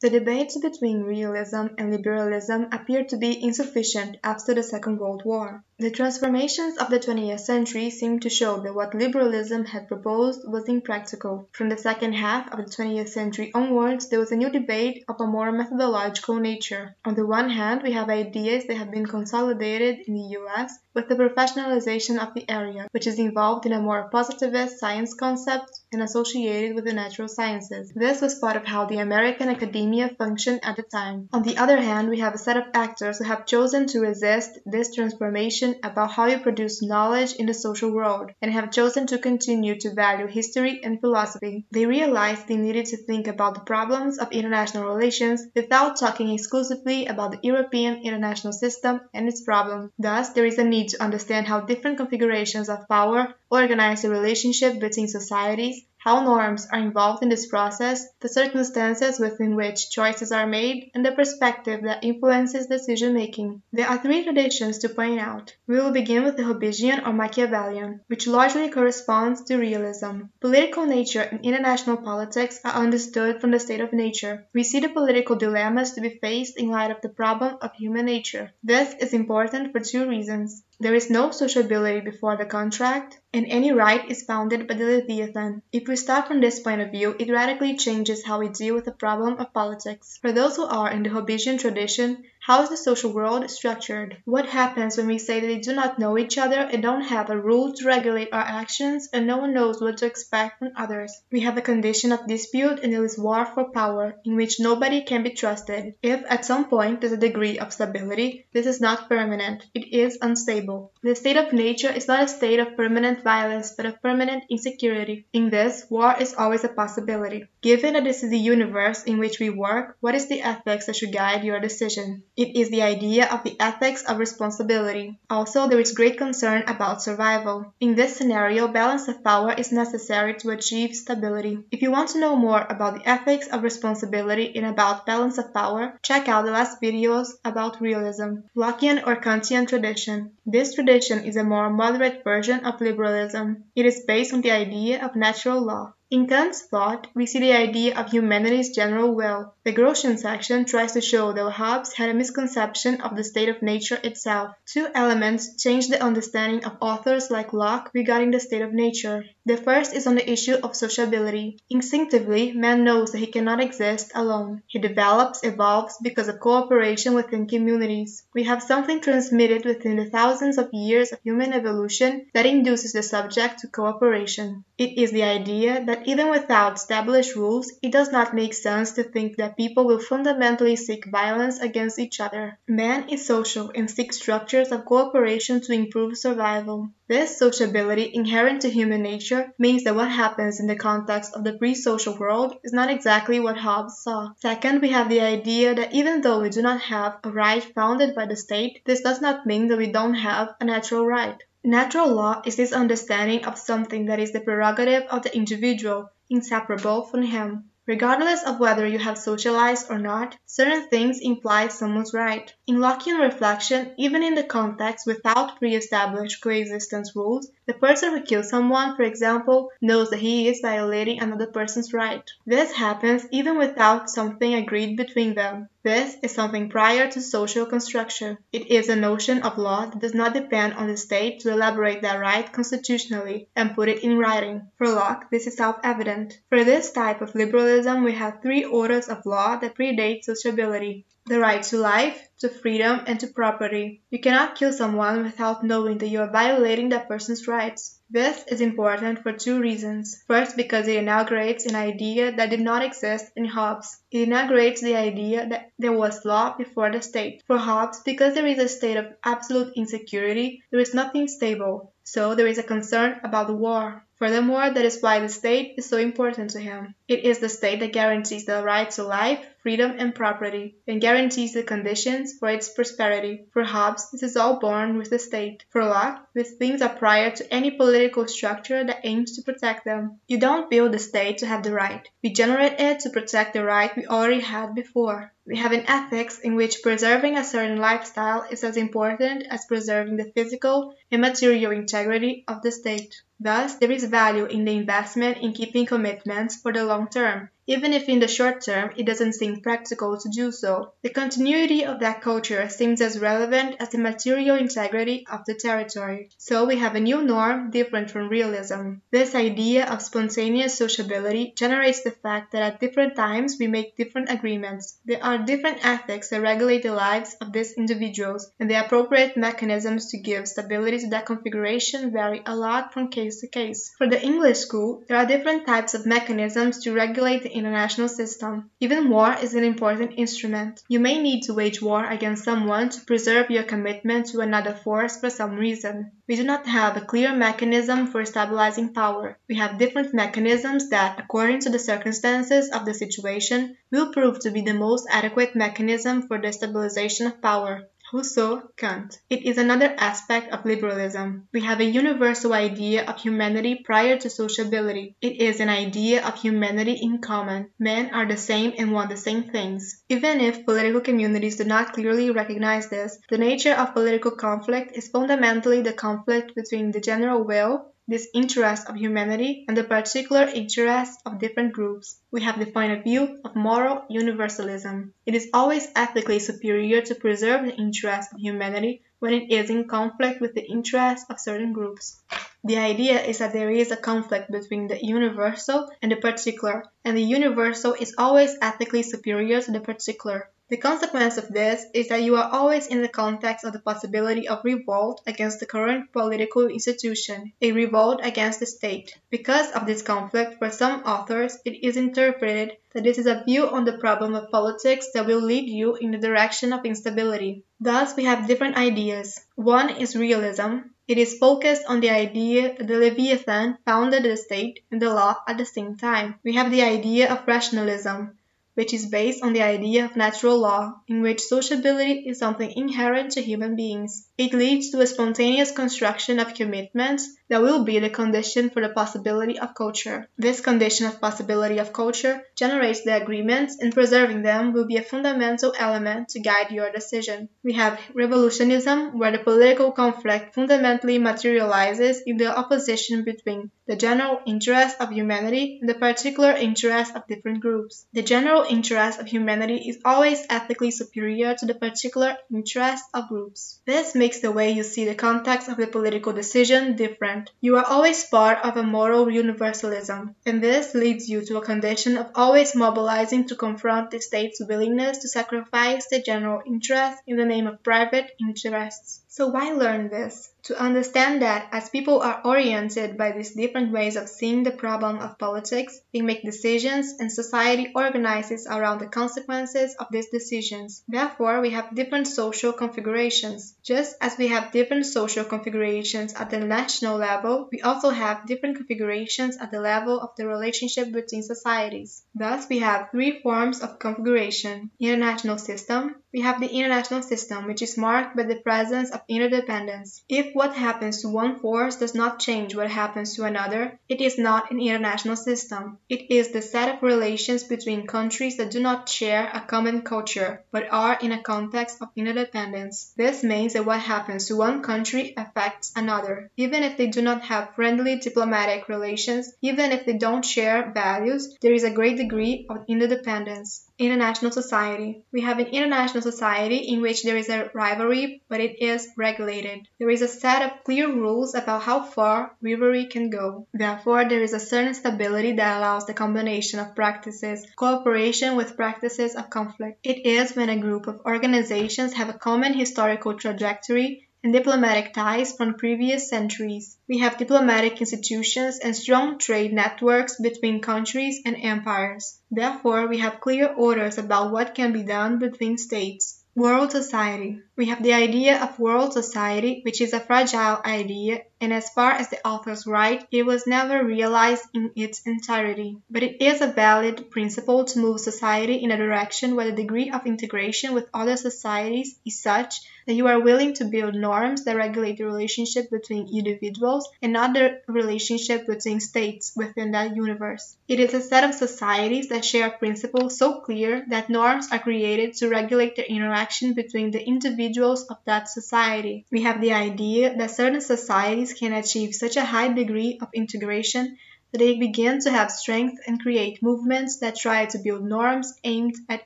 The debates between realism and liberalism appeared to be insufficient after the Second World War. The transformations of the twentieth century seemed to show that what liberalism had proposed was impractical. From the second half of the twentieth century onwards there was a new debate of a more methodological nature. On the one hand we have ideas that have been consolidated in the US with the professionalization of the area, which is involved in a more positivist science concept and associated with the natural sciences. This was part of how the American academia functioned at the time. On the other hand we have a set of actors who have chosen to resist this transformation about how you produce knowledge in the social world and have chosen to continue to value history and philosophy. They realized they needed to think about the problems of international relations without talking exclusively about the European international system and its problems. Thus, there is a need to understand how different configurations of power organize the relationship between societies how norms are involved in this process, the circumstances within which choices are made, and the perspective that influences decision making. There are three traditions to point out. We will begin with the Hobbesian or Machiavellian, which largely corresponds to realism. Political nature and international politics are understood from the state of nature. We see the political dilemmas to be faced in light of the problem of human nature. This is important for two reasons. There is no sociability before the contract, and any right is founded by the Leviathan. If we start from this point of view, it radically changes how we deal with the problem of politics. For those who are in the Hobbesian tradition, how is the social world structured? What happens when we say that they do not know each other and don't have a rule to regulate our actions and no one knows what to expect from others? We have a condition of dispute and there is war for power, in which nobody can be trusted. If at some point there's a degree of stability, this is not permanent. It is unstable. The state of nature is not a state of permanent violence, but of permanent insecurity. In this, war is always a possibility. Given that this is the universe in which we work, what is the ethics that should guide your decision? It is the idea of the ethics of responsibility. Also, there is great concern about survival. In this scenario, balance of power is necessary to achieve stability. If you want to know more about the ethics of responsibility and about balance of power, check out the last videos about realism, Lockean or Kantian tradition. This tradition is a more moderate version of liberalism. It is based on the idea of natural law. In Kant's thought, we see the idea of humanity's general will. The Grotian section tries to show that Hobbes had a misconception of the state of nature itself. Two elements change the understanding of authors like Locke regarding the state of nature. The first is on the issue of sociability. Instinctively, man knows that he cannot exist alone. He develops, evolves because of cooperation within communities. We have something transmitted within the thousands of years of human evolution that induces the subject to cooperation. It is the idea that even without established rules, it does not make sense to think that people will fundamentally seek violence against each other. Man is social and seeks structures of cooperation to improve survival. This sociability inherent to human nature means that what happens in the context of the pre-social world is not exactly what Hobbes saw. Second, we have the idea that even though we do not have a right founded by the state, this does not mean that we don't have a natural right. Natural law is this understanding of something that is the prerogative of the individual, inseparable from him. Regardless of whether you have socialized or not, certain things imply someone's right. In Lockean reflection, even in the context without pre-established coexistence rules, the person who kills someone, for example, knows that he is violating another person's right. This happens even without something agreed between them. This is something prior to social construction. It is a notion of law that does not depend on the state to elaborate that right constitutionally and put it in writing. For Locke, this is self-evident. For this type of liberalism, we have three orders of law that predate sociability the right to life, to freedom, and to property. You cannot kill someone without knowing that you are violating that person's rights. This is important for two reasons. First, because it inaugurates an idea that did not exist in Hobbes. It inaugurates the idea that there was law before the state. For Hobbes, because there is a state of absolute insecurity, there is nothing stable. So there is a concern about the war. Furthermore, that is why the state is so important to him. It is the state that guarantees the right to life, freedom, and property, and guarantees the conditions for its prosperity. For Hobbes, this is all born with the state. For Locke, these things are prior to any political structure that aims to protect them. You don't build the state to have the right. We generate it to protect the right we already had before. We have an ethics in which preserving a certain lifestyle is as important as preserving the physical and material integrity of the state. Thus, there is value in the investment in keeping commitments for the long term, even if in the short term it doesn't seem practical to do so. The continuity of that culture seems as relevant as the material integrity of the territory. So we have a new norm different from realism. This idea of spontaneous sociability generates the fact that at different times we make different agreements. There are different ethics that regulate the lives of these individuals, and the appropriate mechanisms to give stability to that configuration vary a lot from case to case. For the English school, there are different types of mechanisms to regulate the international system. Even war is an important instrument. You may need to wage war against someone to preserve your commitment to another force for some reason. We do not have a clear mechanism for stabilizing power. We have different mechanisms that, according to the circumstances of the situation, will prove to be the most adequate mechanism for the stabilization of power. Rousseau, Kant. It is another aspect of liberalism. We have a universal idea of humanity prior to sociability. It is an idea of humanity in common. Men are the same and want the same things. Even if political communities do not clearly recognize this, the nature of political conflict is fundamentally the conflict between the general will this interest of humanity and the particular interests of different groups. We have defined a view of moral universalism. It is always ethically superior to preserve the interests of humanity when it is in conflict with the interests of certain groups. The idea is that there is a conflict between the universal and the particular, and the universal is always ethically superior to the particular. The consequence of this is that you are always in the context of the possibility of revolt against the current political institution, a revolt against the state. Because of this conflict, for some authors, it is interpreted that this is a view on the problem of politics that will lead you in the direction of instability. Thus, we have different ideas. One is realism. It is focused on the idea that the Leviathan founded the state and the law at the same time. We have the idea of rationalism which is based on the idea of natural law, in which sociability is something inherent to human beings. It leads to a spontaneous construction of commitments that will be the condition for the possibility of culture. This condition of possibility of culture generates the agreements, and preserving them will be a fundamental element to guide your decision. We have revolutionism, where the political conflict fundamentally materializes in the opposition between the general interest of humanity and the particular interest of different groups. The general interest of humanity is always ethically superior to the particular interest of groups. This makes the way you see the context of the political decision different. You are always part of a moral universalism, and this leads you to a condition of always mobilizing to confront the state's willingness to sacrifice the general interest in the name of private interests. So why learn this? To understand that as people are oriented by these different ways of seeing the problem of politics, they make decisions and society organizes around the consequences of these decisions. Therefore, we have different social configurations. Just as we have different social configurations at the national level, we also have different configurations at the level of the relationship between societies. Thus, we have three forms of configuration. International system, we have the international system, which is marked by the presence of interdependence. If what happens to one force does not change what happens to another, it is not an international system. It is the set of relations between countries that do not share a common culture, but are in a context of interdependence. This means that what happens to one country affects another. Even if they do not have friendly diplomatic relations, even if they don't share values, there is a great degree of interdependence. International society. We have an international society in which there is a rivalry, but it is regulated. There is a set of clear rules about how far rivalry can go. Therefore, there is a certain stability that allows the combination of practices, cooperation with practices of conflict. It is when a group of organizations have a common historical trajectory and diplomatic ties from previous centuries. We have diplomatic institutions and strong trade networks between countries and empires. Therefore, we have clear orders about what can be done between states. World society. We have the idea of world society, which is a fragile idea, and as far as the authors write, it was never realized in its entirety. But it is a valid principle to move society in a direction where the degree of integration with other societies is such that you are willing to build norms that regulate the relationship between individuals and not the relationship between states within that universe. It is a set of societies that share principles so clear that norms are created to regulate the interaction between the individuals of that society. We have the idea that certain societies can achieve such a high degree of integration that they begin to have strength and create movements that try to build norms aimed at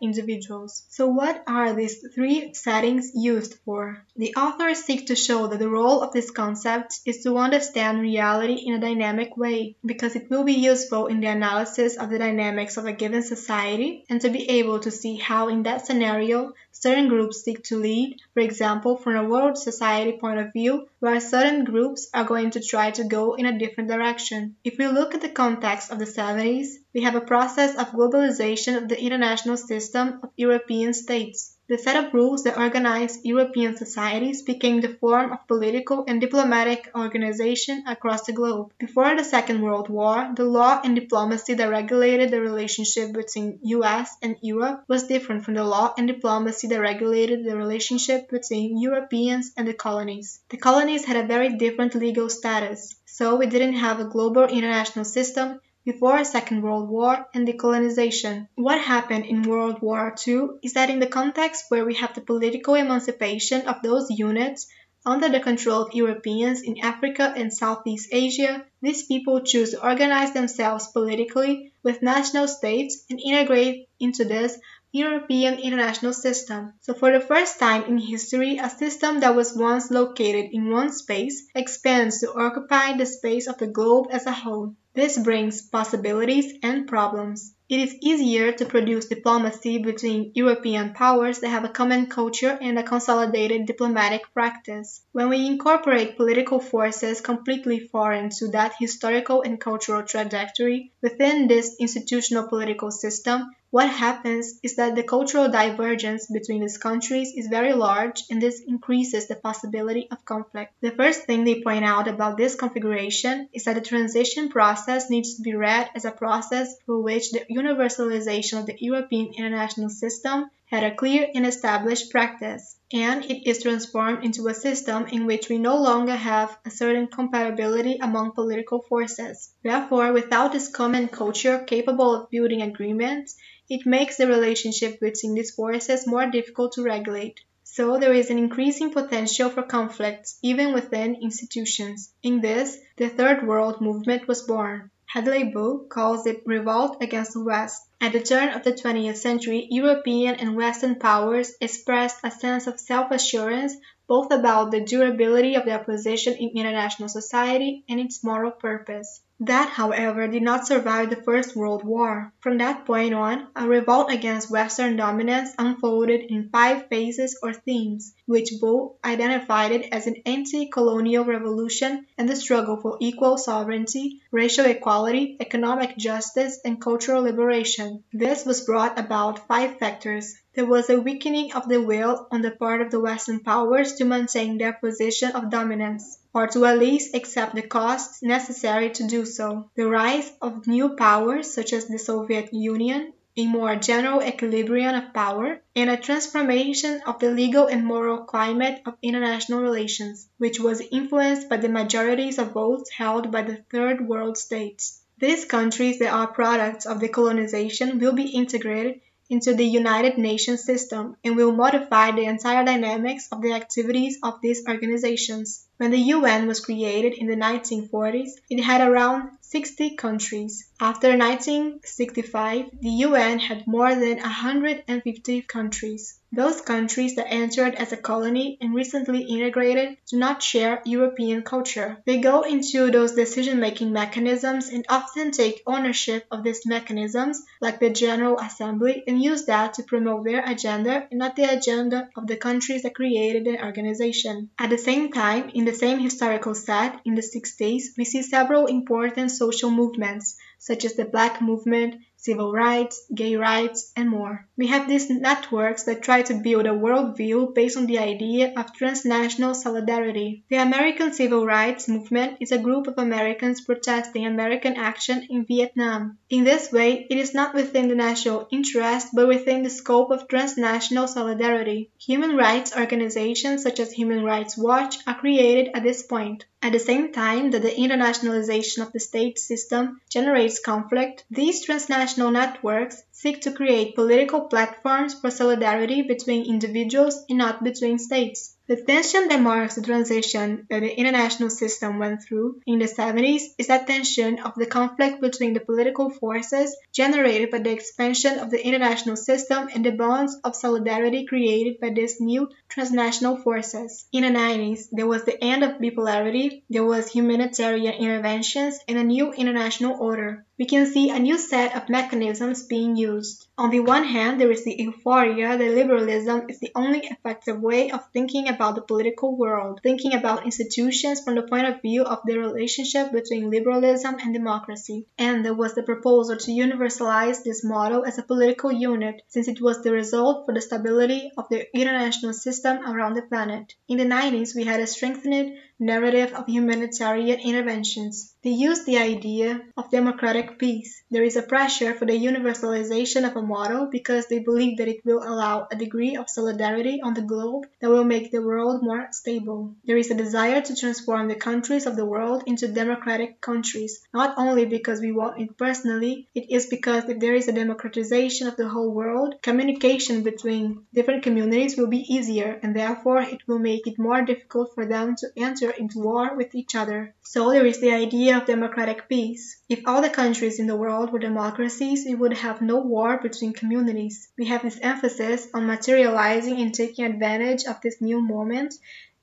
individuals. So what are these three settings used for? The authors seek to show that the role of this concept is to understand reality in a dynamic way, because it will be useful in the analysis of the dynamics of a given society and to be able to see how in that scenario certain groups seek to lead, for example, from a world society point of view, where certain groups are going to try to go in a different direction. If we look at the context of the 70s, we have a process of globalization of the international system of European states. The set of rules that organized European societies became the form of political and diplomatic organization across the globe. Before the Second World War, the law and diplomacy that regulated the relationship between US and Europe was different from the law and diplomacy that regulated the relationship between Europeans and the colonies. The colonies had a very different legal status, so we didn't have a global international system before Second World War and decolonization. What happened in World War II is that in the context where we have the political emancipation of those units under the control of Europeans in Africa and Southeast Asia, these people choose to organize themselves politically with national states and integrate into this European international system. So for the first time in history, a system that was once located in one space expands to occupy the space of the globe as a whole. This brings possibilities and problems. It is easier to produce diplomacy between European powers that have a common culture and a consolidated diplomatic practice. When we incorporate political forces completely foreign to that historical and cultural trajectory within this institutional political system, what happens is that the cultural divergence between these countries is very large and this increases the possibility of conflict. The first thing they point out about this configuration is that the transition process needs to be read as a process through which the universalization of the European international system had a clear and established practice, and it is transformed into a system in which we no longer have a certain compatibility among political forces. Therefore, without this common culture capable of building agreements, it makes the relationship between these forces more difficult to regulate. So there is an increasing potential for conflicts, even within institutions. In this, the Third World Movement was born. Hadley Bull calls it revolt against the West. At the turn of the 20th century, European and Western powers expressed a sense of self-assurance both about the durability of their position in international society and its moral purpose. That, however, did not survive the First World War. From that point on, a revolt against Western dominance unfolded in five phases or themes, which Bull identified it as an anti-colonial revolution and the struggle for equal sovereignty, racial equality, economic justice, and cultural liberation. This was brought about by five factors. There was a weakening of the will on the part of the Western powers to maintain their position of dominance or to at least accept the costs necessary to do so. The rise of new powers such as the Soviet Union, a more general equilibrium of power, and a transformation of the legal and moral climate of international relations, which was influenced by the majorities of votes held by the Third World states. These countries that are products of the colonization will be integrated into the United Nations system and will modify the entire dynamics of the activities of these organizations. When the UN was created in the 1940s, it had around 60 countries. After 1965, the UN had more than 150 countries. Those countries that entered as a colony and recently integrated do not share European culture. They go into those decision-making mechanisms and often take ownership of these mechanisms, like the General Assembly, and use that to promote their agenda and not the agenda of the countries that created the organization. At the same time, in the same historical set, in the 60s, we see several important social movements, such as the Black Movement, civil rights, gay rights, and more. We have these networks that try to build a worldview based on the idea of transnational solidarity. The American Civil Rights Movement is a group of Americans protesting American action in Vietnam. In this way, it is not within the national interest but within the scope of transnational solidarity. Human rights organizations such as Human Rights Watch are created at this point. At the same time that the internationalization of the state system generates conflict, these transnational networks seek to create political platforms for solidarity between individuals and not between states. The tension that marks the transition that the international system went through in the 70s is that tension of the conflict between the political forces generated by the expansion of the international system and the bonds of solidarity created by these new transnational forces. In the 90s, there was the end of bipolarity, there was humanitarian interventions, and a new international order we can see a new set of mechanisms being used. On the one hand, there is the euphoria that liberalism is the only effective way of thinking about the political world, thinking about institutions from the point of view of the relationship between liberalism and democracy. And there was the proposal to universalize this model as a political unit, since it was the result for the stability of the international system around the planet. In the 90s, we had a strengthened narrative of humanitarian interventions. They use the idea of democratic peace. There is a pressure for the universalization of a model because they believe that it will allow a degree of solidarity on the globe that will make the world more stable. There is a desire to transform the countries of the world into democratic countries, not only because we want it personally, it is because if there is a democratization of the whole world, communication between different communities will be easier and therefore it will make it more difficult for them to enter into war with each other. So there is the idea of democratic peace. If all the countries in the world were democracies, we would have no war between communities. We have this emphasis on materializing and taking advantage of this new moment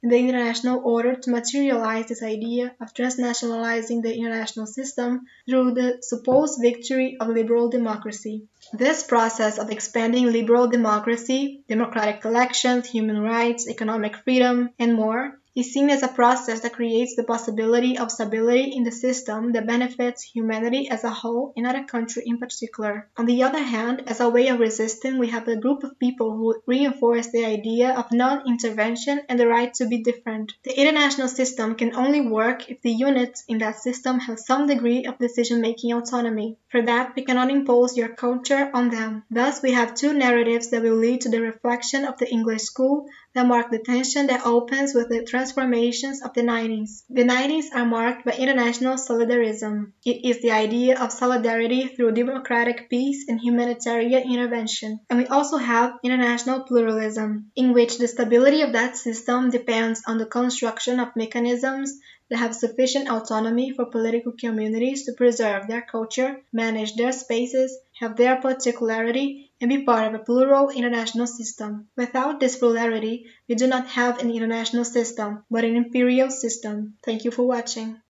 in the international order to materialize this idea of transnationalizing the international system through the supposed victory of liberal democracy. This process of expanding liberal democracy, democratic elections, human rights, economic freedom, and more is seen as a process that creates the possibility of stability in the system that benefits humanity as a whole and not a country in particular. On the other hand, as a way of resisting, we have a group of people who reinforce the idea of non-intervention and the right to be different. The international system can only work if the units in that system have some degree of decision-making autonomy. For that, we cannot impose your culture on them. Thus, we have two narratives that will lead to the reflection of the English school that mark the tension that opens with the transformations of the 90s. The 90s are marked by international solidarism. It is the idea of solidarity through democratic peace and humanitarian intervention. And we also have international pluralism, in which the stability of that system depends on the construction of mechanisms that have sufficient autonomy for political communities to preserve their culture, manage their spaces, have their particularity, and be part of a plural international system. Without this plurality, we do not have an international system, but an imperial system. Thank you for watching.